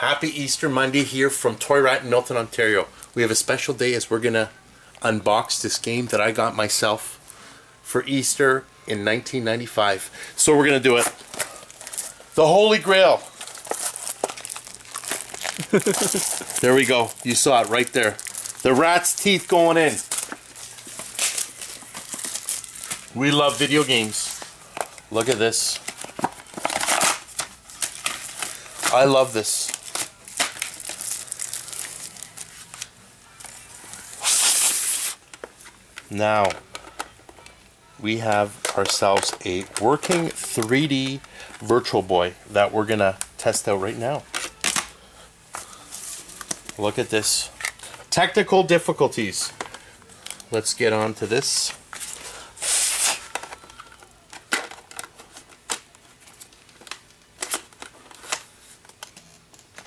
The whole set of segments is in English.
Happy Easter Monday here from Toyratt in Milton, Ontario. We have a special day as we're gonna unbox this game that I got myself for Easter in 1995. So we're gonna do it. The Holy Grail. there we go. You saw it right there. The rat's teeth going in. We love video games. Look at this. I love this. Now, we have ourselves a working 3D Virtual Boy that we're gonna test out right now. Look at this. Technical difficulties. Let's get on to this.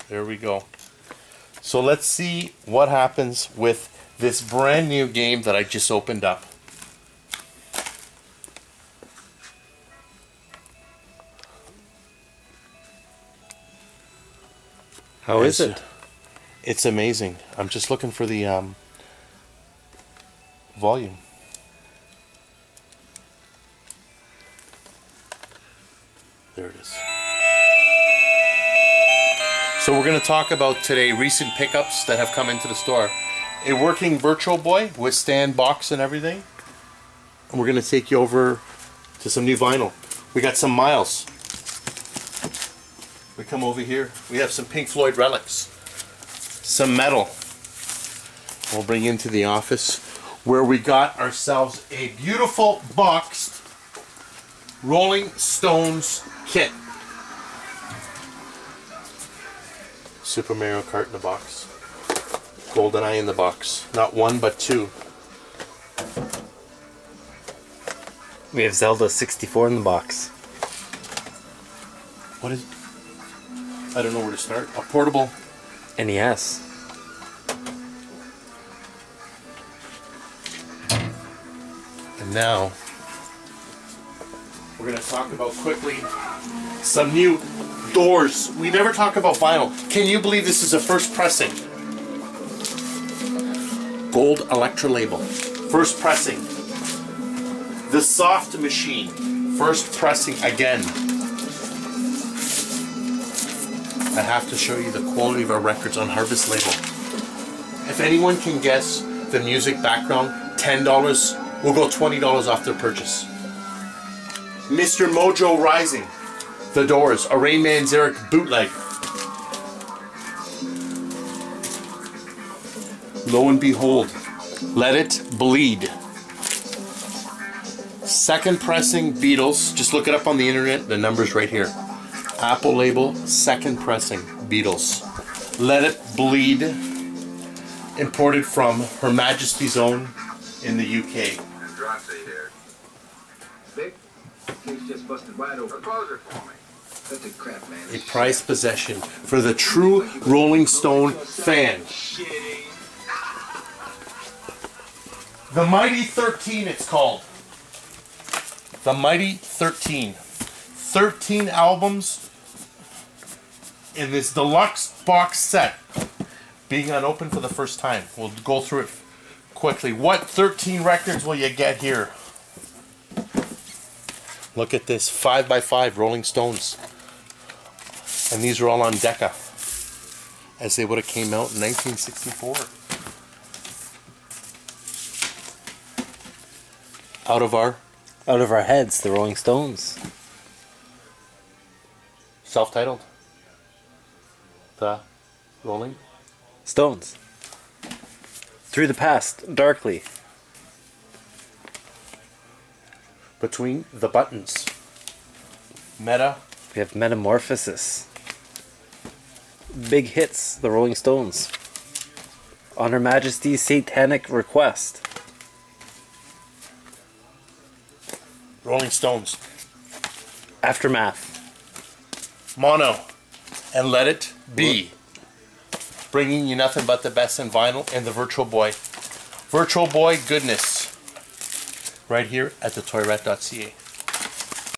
There we go. So let's see what happens with this brand new game that I just opened up. How is It's- it? It's amazing. I'm just looking for the um, volume. There it is. So we're going to talk about today recent pickups that have come into the store. A working Virtual Boy with stand box and everything. And we're going to take you over to some new vinyl. We got some Miles. We come over here. We have some Pink Floyd relics. Some metal. We'll bring into the office where we got ourselves a beautiful boxed Rolling Stones kit. Super Mario Kart in a box. GoldenEye in the box. Not one, but two. We have Zelda 64 in the box. What is... I don't know where to start. A portable... NES. And now... We're going to talk about quickly some new doors. We never talk about vinyl. Can you believe this is a first pressing? Gold Elektra label. First pressing. The Soft Machine. First pressing again. I have to show you the quality of our records on Harvest label. If anyone can guess the music background, $10, we'll go $20 off their purchase. Mr. Mojo Rising. The Doors, a Ray Manzarek bootleg. Lo and behold, Let It Bleed. Second pressing Beatles. Just look it up on the internet. The number's right here. Apple label, second pressing Beatles. Let It Bleed. Imported from Her Majesty's Own in the UK. A prized possession for the true Rolling Stone fan. The Mighty 13, it's called. The Mighty 13. 13 albums in this deluxe box set being unopened for the first time. We'll go through it quickly. What 13 records will you get here? Look at this 5x5 Rolling Stones. And these are all on Decca. As they would have came out in 1964. Out of our Out of our heads, the Rolling Stones. self-titled. The Rolling. Stones. Through the past, darkly. Between the Buttons. Meta. We have Metamorphosis. Big hits, the Rolling Stones. On Her Majesty's Satanic Request. Rolling Stones. Aftermath. Mono. And Let It Be. Bringing you nothing but the best in vinyl and the Virtual Boy. Virtual Boy goodness. Right here at the toyratt.ca.